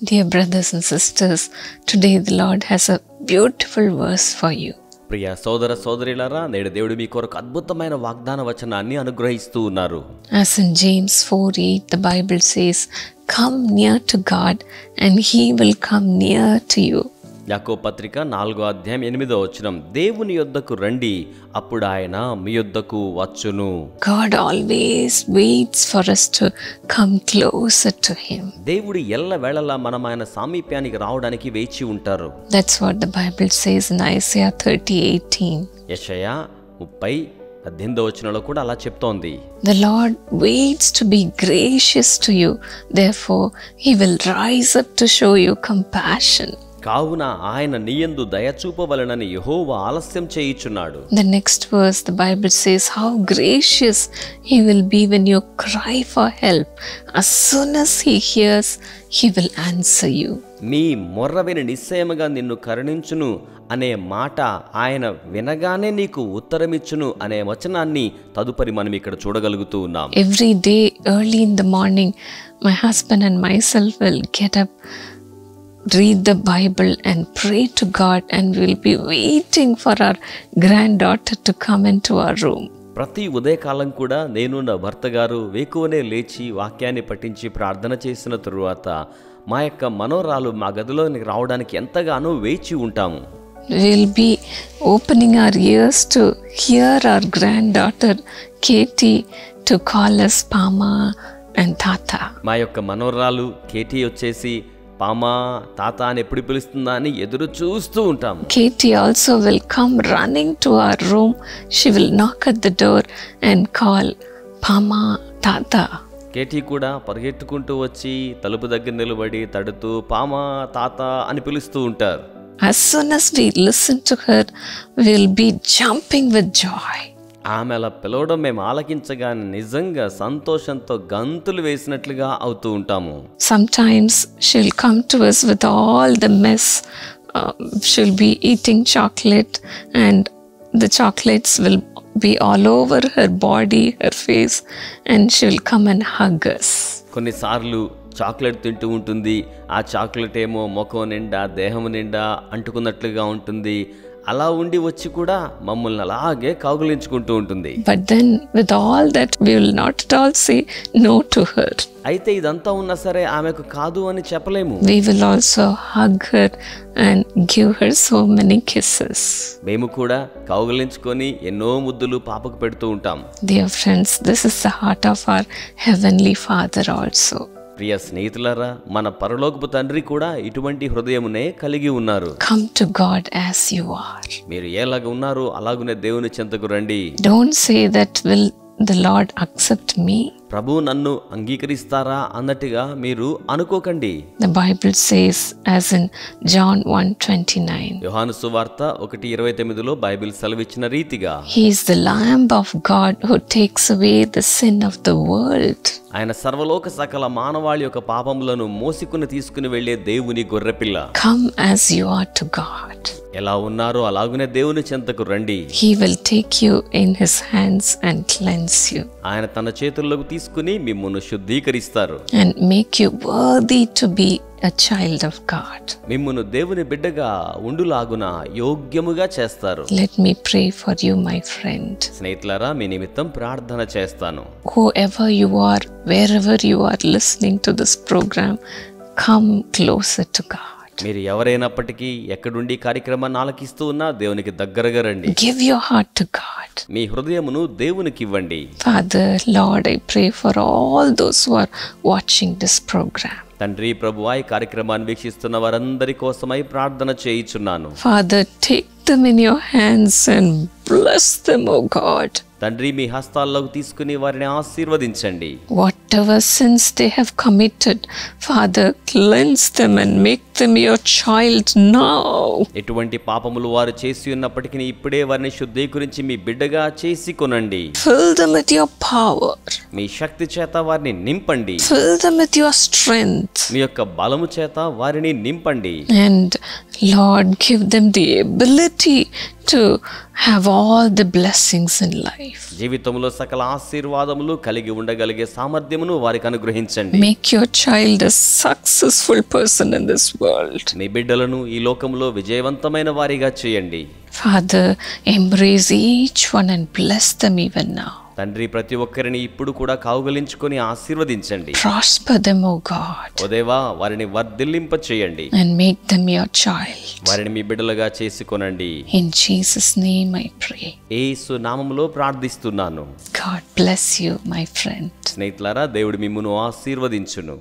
Dear brothers and sisters, today the Lord has a beautiful verse for you. ప్రియ సోదర సోదరిలారా నేడు దేవుడు మీ కొరకు అద్భుతమైన వాగ్దాన వచనాన్ని అనుగ్రహిస్తూ ఉన్నారు As in James 4 8, the Bible says, Come near to God, and He will come near to you. యాకో పత్రిక నాలుగో అధ్యాయం ఎనిమిదో వచ్చినం దేవుని యొద్దకు రండి అప్పుడు ఆయన మీ యొద్దకు వచ్చును. God always waits for us to him దేవుడు ఎల్ల వేళలా మనం ఆయన సామీప్యానికి రావడానికి వేచి ఉంటారు. That's what the Bible says in Isaiah 30:18 యెషయా 30 పద్దెనిమిది వచ్చినలో కూడా అలా చెప్తోంది. The Lord waits to be gracious to you therefore he will rise up to show you compassion కావున ఆయన నీయందు దయచూపవలనని యహోవా ఆలస్యం చేయిచున్నాడు. The next verse the Bible says how gracious he will be when you cry for help as soon as he hears he will answer you మీ మొర్రవిని నిశ్చయముగా నిన్ను కరుణించును అనే మాట ఆయన వినగానే నీకు ఉత్తరమిచ్చును అనే వచనాన్ని తదుపరి మనం ఇక్కడ చూడగలుగుతూ ఉన్నాం. Every day early in the morning my husband and myself will get up read the Bible, and pray to God, and we'll be waiting for our granddaughter to come into our room. ప్రతి ఉదయకాలం కూడా నేను నా భర్త గారు వేకువనే లేచి వాక్యాన్ని పఠించి ప్రార్థన చేసిన తరువాత మా యొక్క మనోరాలు మా గదిలోనికి రావడానికి ఎంతగానో వేచి ఉంటాము We'll be opening our ears to hear our granddaughter Katie to call us Pama and Tata. మా యొక్క మనోరాలు కేటీ వచ్చేసి పామా తాత అని ఎప్పుడు పిలుస్తుందా అని ఎదురు చూస్తూ ఉంటాం Katie also will come running to our room she will knock at the door and call పామా తాత కేటీ కూడా పరిగెత్తుకుంటూ వచ్చి తలుపు దగ్గర నిలబడి తడుతూ పామా తాత అని పిలుస్తూ ఉంటారు. As soon as we listen to her, we'll be jumping with joy. ఆమె అలా పిలవడం మేము ఆలకించగానే నిజంగా సంతోషంతో గంతులు వేసినట్లుగా అవుతూ ఉంటాము. Sometimes she'll with all the mess she'll be eating chocolate and the chocolates will be all over her body her face and she'll come and hug us కొన్నిసార్లు చాక్లెట్ తింటూ ఉంటుంది ఆ చాక్లెట్ ఏమో ముఖం నిండా దేహం నిండా అంటుకున్నట్లుగా ఉంటుంది అలా ఉండి వచ్చి కూడా మమ్మల్ని అలాగే కాగులించుకుంటూ ఉంటుంది. But then with all that we will not at all say no to అయితే ఇదంతా ఉన్నా సరే ఆమెకు కాదు అని చెప్పలేము. We will also hug and give her so many kisses మేము కూడా కౌగలించుకొని ఎన్నో ముద్దులు పాపకు పెడుతూ ఉంటాం. Dear friends this is heart of our heavenly father also ప్రియ స్నేహితులారా మన పరలోకపు తండ్రి కూడా ఇటువంటి హృదయమునే కలిగి ఉన్నారు Come to God as you are. మీరు ఎలాగ ఉన్నారో అలాగునే దేవుని చెంతకు రండి Don't say that, will the Lord accept me? ప్రభు నన్ను అంగీకరిస్తారా అన్నట్టుగా మీరు అనుకోకండి. The Bible says, as in John 1:29, యోహాను సువార్త ఒకటి ఇరవై తొమ్మిదిలో బైబిల్ సెలవిచ్చిన రీతిగా. He is the Lamb of God who takes away the sin of the world. ఆయన సర్వలోక సకల మానవాళి యొక్క పాపములను మోసికుని తీసుకుని వెళ్ళే దేవుని గొర్రెపిల్ల. Come as you are to God. ఎలా ఉన్నారో అలాగునే దేవుని చెంతకు రండి. He will take you in His hands and cleanse you. ఆయన తన చేతుల్లోకి తీసుకుని మిమ్మల్ని శుద్ధీకరిస్తారు. And make you worthy to be a child of God మిమ్మల్ని దేవుని బిడ్డగా ఉండులాగున యోగ్యముగా చేస్తారు. Let me pray for you my friend స్నేహితులరా మీ నిమిత్తం ప్రార్థన చేస్తాను. Whoever you are wherever you are listening to this program come closer to God మీరు ఎవరైనప్పటికీ ఎక్కడుండి కార్యక్రమాన్ని ఆలకిస్తూ ఉన్నా దేవునికి దగ్గరగా రండి. Give you heart to God heart మీ హృదయమును దేవునికి ఇవ్వండి father Lord I pray for all those who are watching this program తండ్రి ప్రభు ఆ కార్యక్రమాన్ని వీక్షిస్తున్న వారందరి కోసమై ప్రార్థన చేయిచున్నాను. Father take them in your hands and bless them O God తండ్రి మీ హస్తాల్లోకి తీసుకుని వారిని ఆశీర్వదించండి. Whatever sins they have committed father cleanse them and make them your child now ఎటువంటి పాపములు వారు చేసి ఉన్నప్పటికీ ఇప్పుడే వారిని శుద్ధీకరించి మీ బిడ్డ బిడ్డగా చేసి కొనండి. Fill the with your power మీ శక్తి చేత వారిని నింపండి. Fill the with your strength మీ యొక్క బలము చేత వారిని నింపండి. And Lord give them the ability to have all the blessings in life జీవితంలో సకల ఆశీర్వాదములు కలిగి ఉండగలిగే సామర్థ్యమును వారికి అనుగ్రహించండి. Make your child a successful person in this world మీ బిడ్డలను ఈ లోకములో విజయవంతమైన వారిగా చేయండి. Father embrace each one and bless them even నా తండ్రి ప్రతి ఒక్కరిని ఇప్పుడు కూడా కావుగలించుకొని ఆశీర్వదించండి. దేవా వారిని వర్ధిల్లింప చేయండి. And make them your child వారిని మీ బిడ్డలుగా చేసుకోనండి. In Jesus name I pray యేసు నామములో ప్రార్థిస్తున్నాను. God bless you my friend స్నేహితులారా దేవుడు మిమ్మును ఆశీర్వదించును.